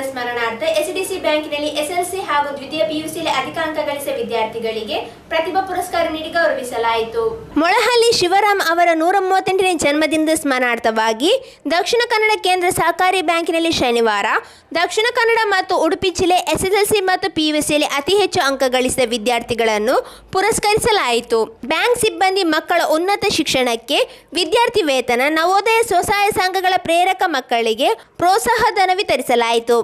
this ಬ್ಯಾಂಕಿನಲ್ಲಿ SLC ಹಾಗೂ ದ್ವಿತೀಯ ಪಿಯುಸಿಯಲ್ಲಿ ಅಧಿಕ ಅಂಕ ಗಳಿಸಿದ ವಿದ್ಯಾರ್ಥಿಗಳಿಗೆ ಪ್ರತಿಭಾ ಪುರಸ್ಕಾರ ನೀಡಿ ಗೌರವಿಸಲಾಯಿತು. ಮೊಳಹಳ್ಳಿ ಶಿವರಾಮ್ ಅವರ ನೂರ ಮೂವತ್ತೆಂಟನೇ ಜನ್ಮದಿನದ ಸ್ಮರಣಾರ್ಥವಾಗಿ ದಕ್ಷಿಣ ಕನ್ನಡ ಕೇಂದ್ರ ಸಹಕಾರಿ ಬ್ಯಾಂಕಿನಲ್ಲಿ ಶನಿವಾರ, ದಕ್ಷಿಣ ಕನ್ನಡ ಮತ್ತು ಉಡುಪಿ ಜಿಲ್ಲೆ ಎಸ್ಎಸ್ಎಲ್ಸಿ ಮತ್ತು ಪಿಯುಸಿಯಲ್ಲಿ ಅತಿ ಹೆಚ್ಚು ಅಂಕ ಗಳಿಸಿದ ವಿದ್ಯಾರ್ಥಿಗಳನ್ನು ಪುರಸ್ಕರಿಸಲಾಯಿತು. ಬ್ಯಾಂಕ್ ಸಿಬ್ಬಂದಿ ಮಕ್ಕಳ ಉನ್ನತ ಶಿಕ್ಷಣಕ್ಕೆ ವಿದ್ಯಾರ್ಥಿ ವೇತನ, ನವೋದಯ ಸ್ವಸಹಾಯ ಸಂಘಗಳ ಪ್ರೇರಕ ಮಕ್ಕಳಿಗೆ ಪ್ರೋತ್ಸಾಹ ಧನ ವಿತರಿಸಲಾಯಿತು.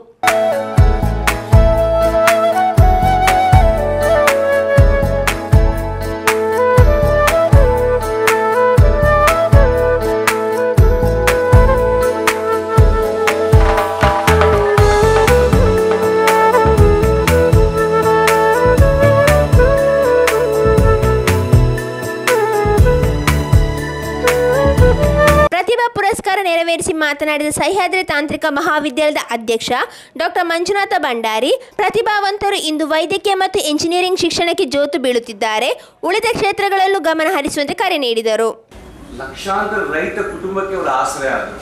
ಮಾತನಾಡಿದ ಸಹ್ಯಾದ್ರಿ ತಾಂತ್ರಿಕ ಮಹಾವಿದ್ಯಾಲಯದ ಅಧ್ಯಕ್ಷ ಡಾಕ್ಟರ್ ಮಂಜುನಾಥ ಭಂಡಾರಿ, ಪ್ರತಿಭಾವಂತರು ಇಂದು ವೈದ್ಯಕೀಯ ಮತ್ತು ಎಂಜಿನಿಯರಿಂಗ್ ಶಿಕ್ಷಣಕ್ಕೆ ಜೋತು ಬೀಳುತ್ತಿದ್ದಾರೆ. ಉಳಿದ ಕ್ಷೇತ್ರಗಳಲ್ಲೂ ಗಮನ ಹರಿಸುವಂತೆ ಕರೆ ನೀಡಿದರು. ಲಕ್ಷಾಂತರ ರೈತ ಕುಟುಂಬಕ್ಕೆ ಅವರು ಆಶ್ರಯ ಆದರು.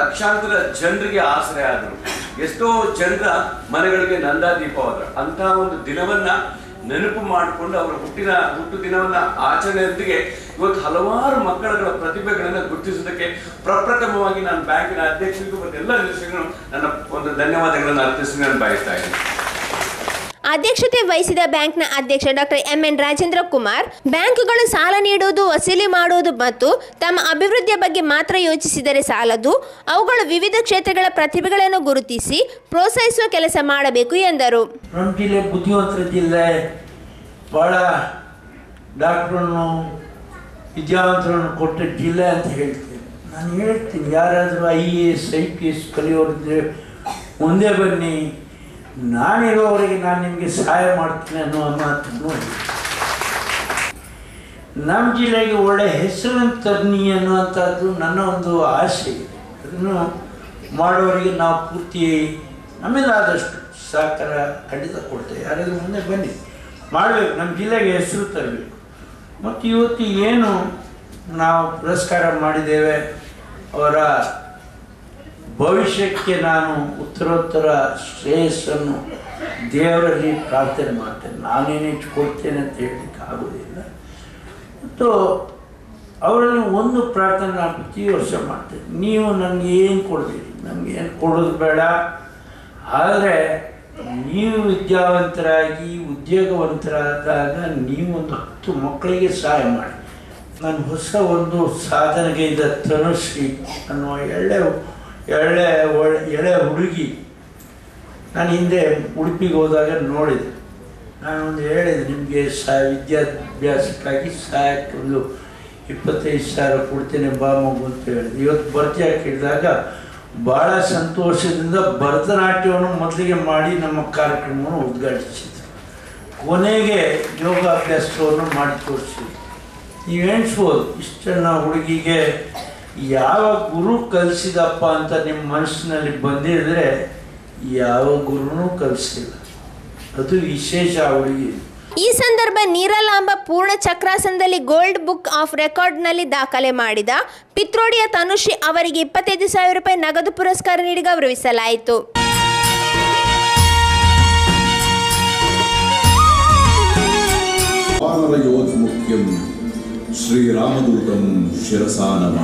ಲಕ್ಷಾಂತರ ಜನರಿಗೆ ಆಶ್ರಯ ಆದರು. ಎಷ್ಟೋ ಜನರ ಮನೆಗಳಿಗೆ ನಂದಾದೀಪವಾದರು ಅಂತಹ ಒಂದು ದಿನವನ್ನ ನೆನಪು ಮಾಡಿಕೊಂಡು ಅವರ ಹುಟ್ಟಿನ ಹುಟ್ಟು ದಿನವನ್ನ ಆಚರಣೆಯೊಂದಿಗೆ ಇವತ್ತು ಹಲವಾರು ಮಕ್ಕಳುಗಳ ಪ್ರತಿಭೆಗಳನ್ನು ಗುರುತಿಸುವುದಕ್ಕೆ ಪ್ರಪ್ರಥಮವಾಗಿ ನಾನು ಬ್ಯಾಂಕಿನ ಅಧ್ಯಕ್ಷರಿಗೂ ಮತ್ತು ಎಲ್ಲ ನಿರ್ದೇಶಕರು ನನ್ನ ಒಂದು ಧನ್ಯವಾದಗಳನ್ನು ಅರ್ಪಿಸಿ ನಾನು ಬಯಸ್ತಾ ಇದ್ದೀನಿ. ಅಧ್ಯಕ್ಷತೆ ವಹಿಸಿದ ಬ್ಯಾಂಕ್ನ ಅಧ್ಯಕ್ಷ doctor M N Rajendra Kumar, ಬ್ಯಾಂಕ್ಗಳು ಸಾಲ ನೀಡುವುದು ವಸೂಲಿ ಮಾಡುವುದು ಮತ್ತು ತಮ್ಮ ಅಭಿವೃದ್ಧಿಯ ಬಗ್ಗೆ ಮಾತ್ರ ಯೋಚಿಸಿದರೆ ಸಾಲದು. ಅವುಗಳು ವಿವಿಧ ಕ್ಷೇತ್ರಗಳ ಪ್ರತಿಭೆಗಳನ್ನು ಗುರುತಿಸಿ ಪ್ರೋತ್ಸಾಹಿಸುವ ಕೆಲಸ ಮಾಡಬೇಕು ಎಂದರು. ವಿದ್ಯಾವಂತರನ್ನು ಕೊಟ್ಟ ಜಿಲ್ಲೆ ಅಂತ ಹೇಳ್ತೀನಿ. ಯಾರಾದರೂ ಐ ಎ ಎಸ್, ಐ ಬನ್ನಿ. ನಾನಿರೋವರೆಗೆ ನಾನು ನಿಮಗೆ ಸಹಾಯ ಮಾಡ್ತೀನಿ ಅನ್ನೋ ಮಾತನ್ನು. ನಮ್ಮ ಜಿಲ್ಲೆಗೆ ಒಳ್ಳೆ ಹೆಸರನ್ನು ತನ್ನಿ ಅನ್ನುವಂಥದ್ದು ನನ್ನ ಒಂದು ಆಸೆ. ಅದನ್ನು ಮಾಡೋರಿಗೆ ನಾವು ಪೂರ್ತಿ ನಮ್ಮಿಂದಾದಷ್ಟು ಸಹಕಾರ ಖಂಡಿತ ಕೊಡ್ತೇವೆ. ಯಾರಾದರೂ ಮುಂದೆ ಬನ್ನಿ. ಮಾಡಬೇಕು. ನಮ್ಮ ಜಿಲ್ಲೆಗೆ ಹೆಸರು ತರಬೇಕು. ಮತ್ತು ಇವತ್ತು ಏನು ನಾವು ಪುರಸ್ಕಾರ ಮಾಡಿದ್ದೇವೆ ಅವರ ಭವಿಷ್ಯಕ್ಕೆ ನಾನು ಉತ್ತರೋತ್ತರ ಶ್ರೇಯಸ್ಸನ್ನು ದೇವರಲ್ಲಿ ಪ್ರಾರ್ಥನೆ ಮಾಡ್ತೇನೆ. ನಾನೇನು ಕೊಡ್ತೇನೆ ಅಂತ ಹೇಳಲಿಕ್ಕೆ ಆಗೋದಿಲ್ಲ ಮತ್ತು ಅವರಲ್ಲಿ ಒಂದು ಪ್ರಾರ್ಥನೆ ನಾನು ಪ್ರತಿ ವರ್ಷ ಮಾಡ್ತೇನೆ. ನೀವು ನನಗೆ ಏನು ಕೊಡ್ತೀರಿ ನಮಗೆ ಏನು ಕೊಡೋದು ಬೇಡ. ಆದರೆ ನೀವು ವಿದ್ಯಾವಂತರಾಗಿ, ಉದ್ಯೋಗವಂತರಾದಾಗ ನೀವು ಒಂದು ಹತ್ತು ಮಕ್ಕಳಿಗೆ ಸಹಾಯ ಮಾಡಿ. ನಾನು ಹೊಸ ಒಂದು ಸಾಧನೆಗೆ ಇದ್ದ ತನುಶ್ರೀ ಅನ್ನುವ ಎಳ್ಳೆ ಒಳ್ಳೆ ಎಳೆ ಹುಡುಗಿ. ನಾನು ಹಿಂದೆ ಉಡುಪಿಗೆ ಹೋದಾಗ ನೋಡಿದೆ. ನಾನು ಒಂದು ಹೇಳಿದೆ, ನಿಮಗೆ ಸ ವಿದ್ಯಾಭ್ಯಾಸಕ್ಕಾಗಿ ಸಹಾಯಕ್ಕೆ ಒಂದು ಇಪ್ಪತ್ತೈದು ಸಾವಿರ ಕೊಡ್ತೇನೆ ಬಾ ಮಗು ಅಂತ ಹೇಳಿದೆ. ಇವತ್ತು ಭರ್ತಿ ಹಾಕಿದಾಗ ಭಾಳ ಸಂತೋಷದಿಂದ ಭರತನಾಟ್ಯವನ್ನು ಮೊದಲಿಗೆ ಮಾಡಿ ನಮ್ಮ ಕಾರ್ಯಕ್ರಮವನ್ನು ಉದ್ಘಾಟಿಸಿದ್ರು. ಕೊನೆಗೆ ಯೋಗಾಭ್ಯಾಸವನ್ನು ಮಾಡಿ ತೋರಿಸಿದ್ರು. ನೀವು ಎಣಿಸ್ಬೋದು ಇಷ್ಟನ್ನ ಹುಡುಗಿಗೆ ಯಾವ ಗುರು ಕಲಿಸಿದಪ್ಪ ಅಂತ ನಿಮ್ಮ ಮನಸ್ಸಿನಲ್ಲಿ ಬಂದಿದ್ರೆ ಯಾವ ಗುರುನೂ ಕಲಿಸಿಲ್ಲ. ಅದು ವಿಶೇಷ ಅವಳಿಗೆ ಈ ಸಂದರ್ಭ ನೀರಲಾಂಬ ಪೂರ್ಣ ಚಕ್ರಾಸನದಲ್ಲಿ ಗೋಲ್ಡ್ ಬುಕ್ ಆಫ್ ರೆಕಾರ್ಡ್ನಲ್ಲಿ ದಾಖಲೆ ಮಾಡಿದ ಪಿತ್ರೋಡಿಯ ತನುಷಿ ಅವರಿಗೆ ಇಪ್ಪತ್ತೈದು ಸಾವಿರ ರೂಪಾಯಿ ನಗದು ಪುರಸ್ಕಾರ ನೀಡಿ ಗೌರವಿಸಲಾಯಿತು. ಶ್ರೀರಾಮದೂತಂ ಶಿರಸಾನಮ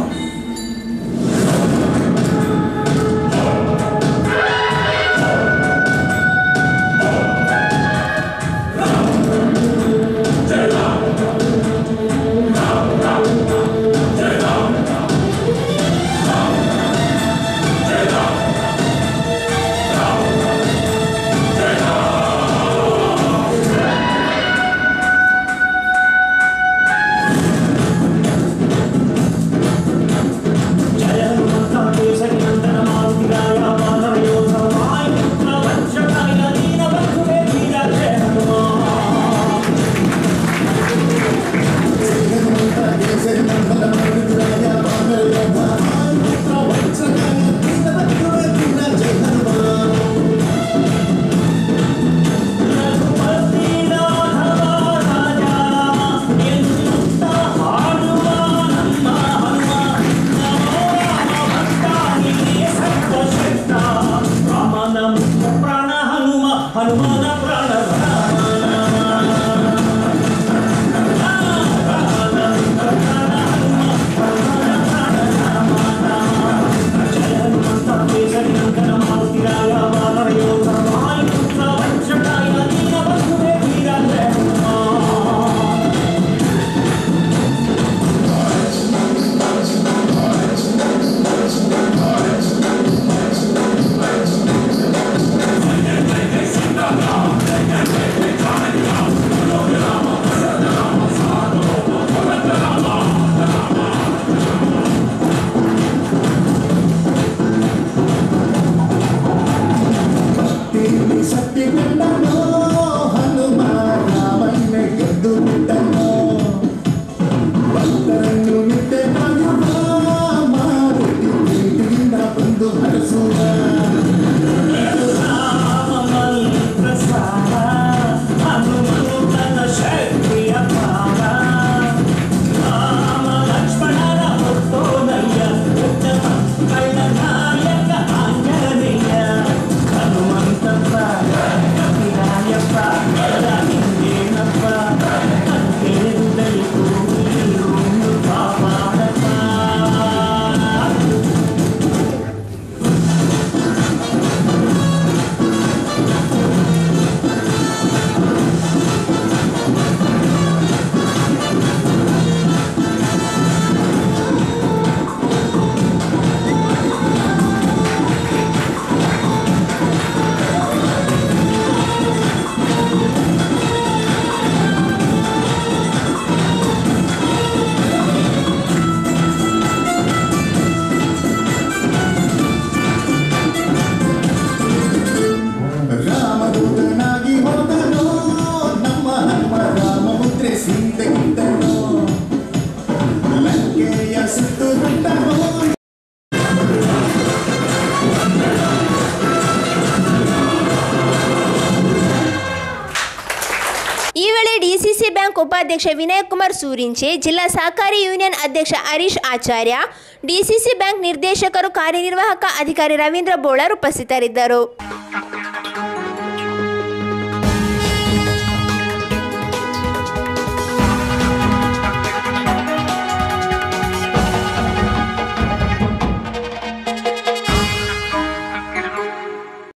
ಹನುಮಾನ ಪ್ರಾಣ Sabe, ವೇಳೆ ಡಿಸಿಸಿ ಬ್ಯಾಂಕ್ ಉಪಾಧ್ಯಕ್ಷ ವಿನಯ್ ಕುಮಾರ್ ಸೂರಿಂಚೆ ಜಿಲ್ಲಾ ಸಹಕಾರಿ ಯೂನಿಯನ್ ಅಧ್ಯಕ್ಷ ಹರೀಶ್ ಆಚಾರ್ಯ ಡಿಸಿಸಿ ಬ್ಯಾಂಕ್ ನಿರ್ದೇಶಕರು ಕಾರ್ಯನಿರ್ವಾಹಕ ಅಧಿಕಾರಿ ರವೀಂದ್ರ ಬೋಳರ್ ಉಪಸ್ಥಿತರಿದ್ದರು